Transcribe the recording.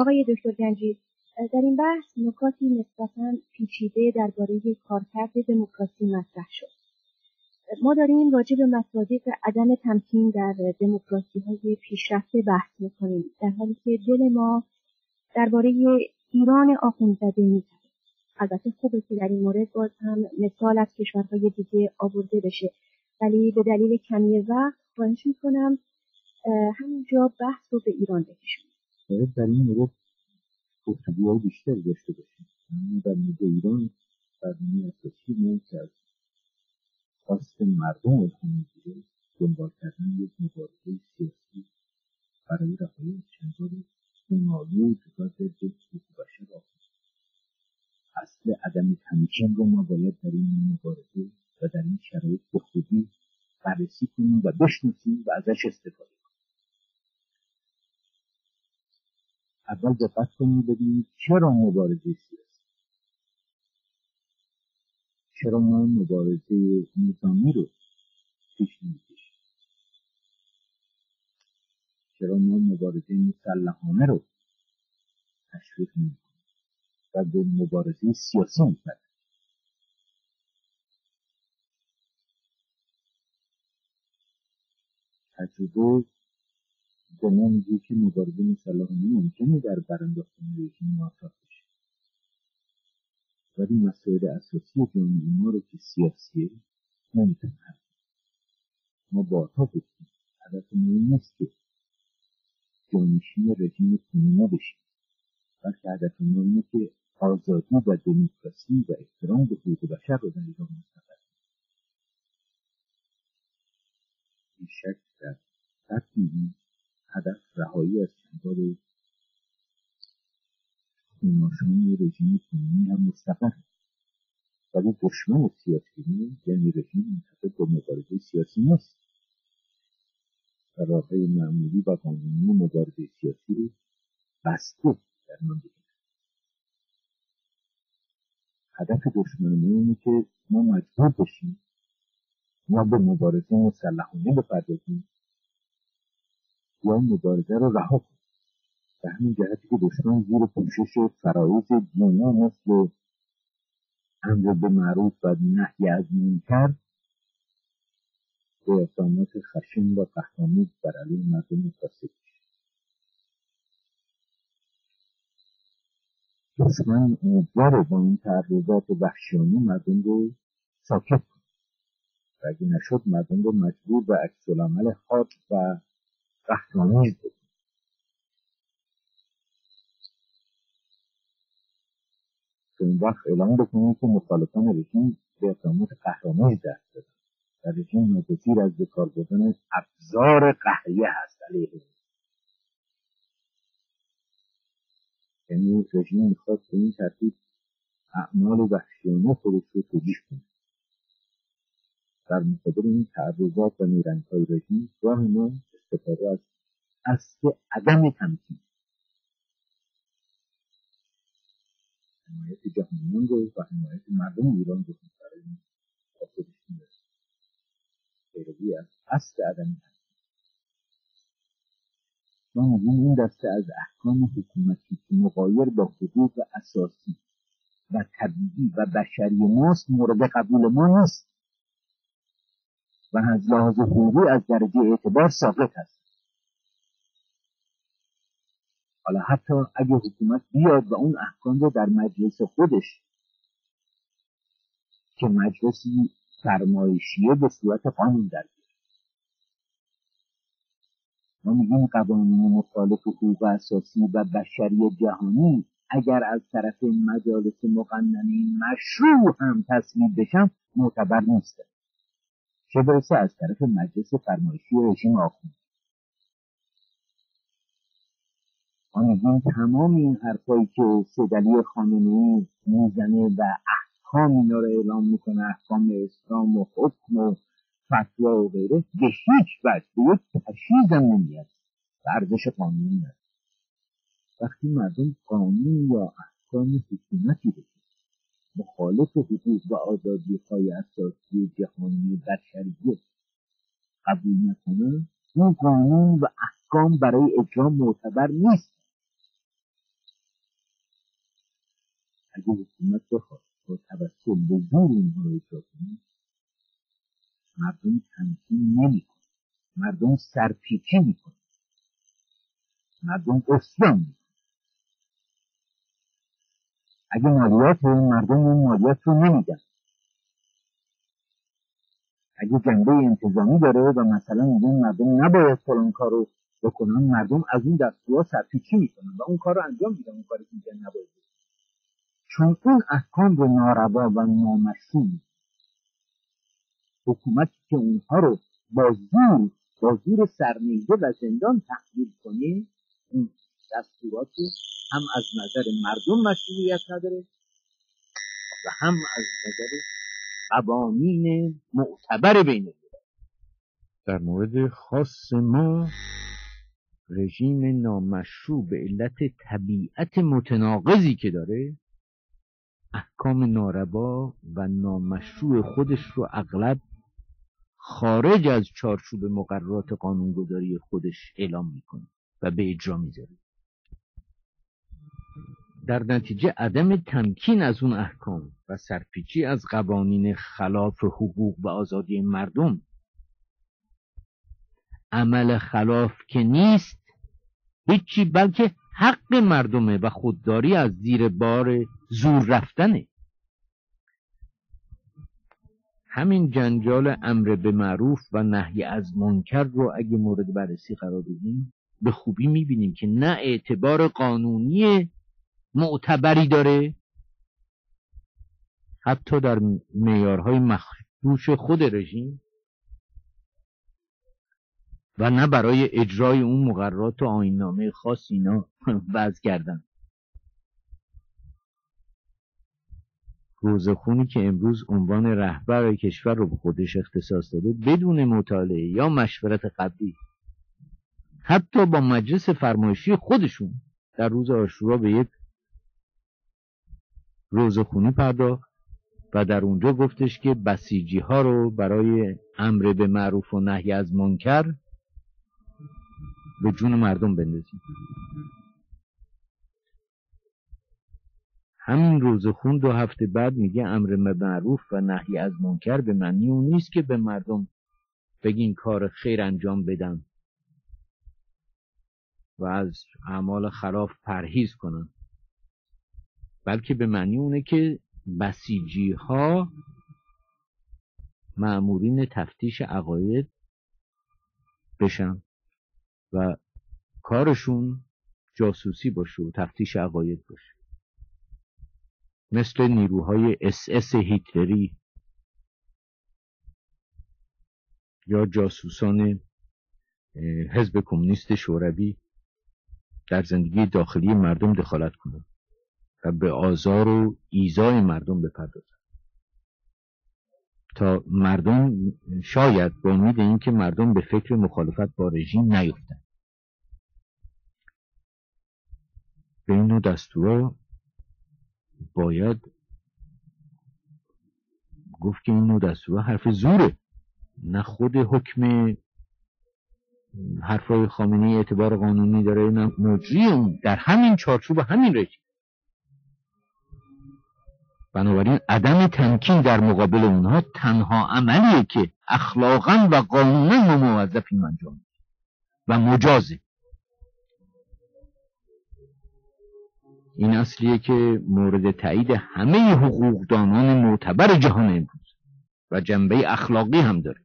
آقای دکتر گنجی در این بحث نکاتی نسبتا پیچیده درباره کارکرد دموکراسی مطرح شد. ما داریم راجع به مصادیق عدم تمکین در دموکراسی های پیشرفته بحث می‌کنیم در حالی که دل ما درباره ایران آخوندزاده می‌زنه. البته خوبه که در این مورد باز هم مثال از کشورهای دیگه آورده بشه. ولی به دلیل کمی وقت خواهش می‌کنم همینجا بحث رو به ایران بکشونیم باید در این مورد گفتگوهای بیشتر داشته باشیم. در مورد ایران برنامه اساسی ما که از خواست مردم الهام می‌گیره دنبال کردن یک مبارزه سیاسی برای رهایی چندان خونالود و ضد حقوق بشر اصل عدم تمکین رو ما باید در این مبارزه و در این شرایط به خوبی بررسی کنیم و بشناسیم و ازش استفاده اول دقت کنیم ببینیم چرا مبارزه سیاسی. چرا ما مبارزه نظامی رو پیش نمی‌کشیم؟ چرا ما مبارزه مسلحانه رو تشویق نمی‌کنیم و به مبارزه سیاسی می‌پردازیم تجربه ما میگه که مبارزه مسلحانه ممکنه در برانداختن رژیم موفق بشه. ولی مسائل اساسی جامعه ما رو که سیاسیه نمی‌تونه حل ما بارها گفتیم هدف ما این نیست که جانشین رژیم کنونی بشیم بلکه هدف ما اینه که آزادی و دموکراسی و احترام به حقوق بشر رو در ایران مستقر بیشک در هدف رهایی از چنگال خوناشان رژیم کنونی هم مستقر. ولی دشمن سیاسی یعنی رژیم منتقد با مبارزه سیاسی نیست. و راههای معمولی و قانونی مبارزه سیاسی رو بسته در من هدف دشمن ما اینه که ما مجبور بشیم یا به مبارزه مسلحانه بپردازیم. این مبارزه رو رها کنیم به همین جهتی که دشمن زیر پوشش فرایز دینی مثل امر به معروف و نهی از منکر به اقدامات خشن و قهرآمیز بر علیه مردم متوسط دشمن امیدواره با این تعرضات وحشیانه مردم رو ساکت کنه و اگه نشد مردم رو مجبور به عکس العمل حاد و قهرآمیز بکنه که اون وقت اعلام بکنه که مخالفان رژیم به اقدامات قهرآمیز دست دادن. و رژیم ناگزیر از به کار بردن ابزار قهریه هست علیه یعنی رژیم می‌خواد به این ترتیب اعمال وحشیانه خودش رو توجیه کنه. در مقابل این تعرضات و نیرنگهای رژیم راه ما استفاده از اصل عدم تمکین. حمایت جهانیان رو و حمایت مردم ایران رو برای با خودش می‌رسه پیروی از اصل عدم تمکین. ما این دسته از احکام حکومتی که مقایر با حقوق اساسی و طبیعی و بشری ماست مورد قبول ما نیست. و از لحاظ حقوقی از درجه اعتبار ساقط هست حالا حتی اگه حکومت بیاد و اون احکام رو در مجلس خودش که مجلسی فرمایشیه به صورت قانون در ما میگیم قوانین مخالف حقوق اساسی و بشری جهانی اگر از طرف مجالس مقننه مشروع هم تصویب بشن معتبر نیستن. چه برسه از طرف مجلس فرمایشی رژیم آخوند. میگیم تمام این حرفایی که سیدعلی خامنه ای می‌زنه و احکام اینا رو اعلام می‌کنه احکام اسلام و حکم و فتوا و غیره به هیچ وجه به یک تشریز هم نمیاد. و ارزش قانونی نداره. وقتی مردم قانون یا احکام حکومتی رو مخالف حقوق و آزادی های اساسی جهانی بشریت قبول نکنه اون قانون و احکام برای اجرا معتبر نیست. اگه حکومت بخواد با توسل به زور اونها رو اجرا کنه مردم تمکین نمی‌کنه. مردم سرپیچی می‌کنه. مردم اسیان می‌کنه. اگه مالیات مردم اون مالیات رو نمیدن. اگه جنبه انتظامی داره و مثلا میگن مردم نباید فلان کارو بکنن مردم از اون دستورها سرپیچی می‌کنن و اون کار رو انجام میدن اون کاری که میگن نباید چون اون احکام رو ناروا و نامشروع حکومتی که اونها رو با زور با زور سرنیزه و زندان تحویل کنه اون دستورات هم از نظر مردم مشروعیت نداره و هم از نظر قوانین معتبر بین در مورد خاص ما رژیم نامشروع به علت طبیعت متناقضی که داره احکام ناروا و نامشروع خودش رو اغلب خارج از چارچوب مقررات قانونگذاری خودش اعلام می‌کنه و به اجرا می‌ذاره. در نتیجه عدم تمکین از اون احکام و سرپیچی از قوانین خلاف حقوق و آزادی مردم. عمل خلاف که نیست هیچی بلکه حق مردمه و خودداری از زیر بار زور رفتنه. همین جنجال امر به معروف و نهی از منکر رو اگه مورد بررسی قرار بدیم به خوبی می‌بینیم که نه اعتبار قانونی معتبری داره. حتی در معیارهای مخدوش خود رژیم و نه برای اجرای اون مقررات و آینامه خاص اینا وضع کردن. روزخونی که امروز عنوان رهبر کشور رو به خودش اختصاص داده بدون مطالعه یا مشورت قبلی. حتی با مجلس فرمایشی خودشون در روز آشورا به یک روزخونی پرداخت و در اونجا گفتش که بسیجی ها رو برای امر به معروف و نهی از منکر به جون مردم بندازیم همین روزخون دو هفته بعد میگه امر معروف و نهی از منکر به معنی اون نیست که به مردم بگین کار خیر انجام بدن و از اعمال خلاف پرهیز کنن. بلکه به معنی اونه که بسیجی ها معمورین تفتیش عقاید بشن و کارشون جاسوسی باشه و تفتیش عقاید باشه. مثل نیروهای اس اس هیتلری یا جاسوسان حزب کمونیست شوروی در زندگی داخلی مردم دخالت کنند. و به آزار و ایذای مردم بپردازند تا مردم شاید با امید اینکه مردم به فکر مخالفت با رژیم نیفتند. به این نوع دستورا باید گفت که این نوع دستورا حرف زوره نه خود حکم حرفای خامنه اعتبار قانونی داره نه مجری در همین چارچوب همین رژیم. بنابراین عدم تمکین در مقابل اونها تنها عملیه که اخلاقا و قانونا موظفیم انجام و مجازه. این اصلیه که مورد تایید همه حقوقدانان معتبر جهان امروز و جنبه اخلاقی هم داره.